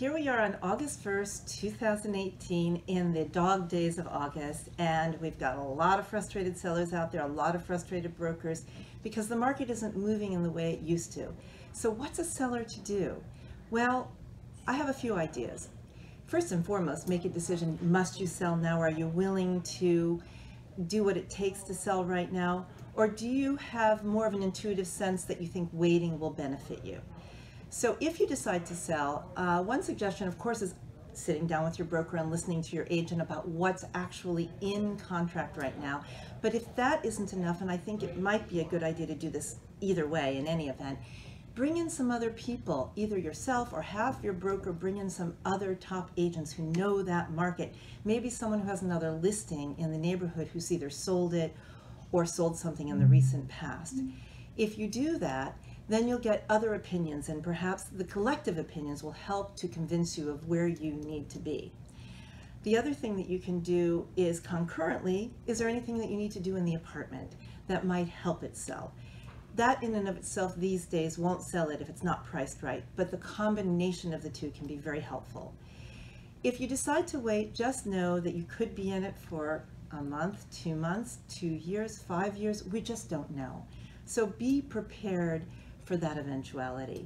Here we are on August 1st, 2018, in the dog days of August, and we've got a lot of frustrated sellers out there, a lot of frustrated brokers, because the market isn't moving in the way it used to. So what's a seller to do? Well, I have a few ideas. First and foremost, make a decision, must you sell now? Are you willing to do what it takes to sell right now? Or do you have more of an intuitive sense that you think waiting will benefit you? So if you decide to sell, uh, one suggestion, of course, is sitting down with your broker and listening to your agent about what's actually in contract right now. But if that isn't enough, and I think it might be a good idea to do this either way in any event, bring in some other people, either yourself or have your broker bring in some other top agents who know that market. Maybe someone who has another listing in the neighborhood who's either sold it or sold something in the recent past. If you do that, then you'll get other opinions and perhaps the collective opinions will help to convince you of where you need to be. The other thing that you can do is concurrently, is there anything that you need to do in the apartment that might help it sell? That in and of itself these days won't sell it if it's not priced right, but the combination of the two can be very helpful. If you decide to wait, just know that you could be in it for a month, two months, two years, five years, we just don't know. So be prepared for that eventuality.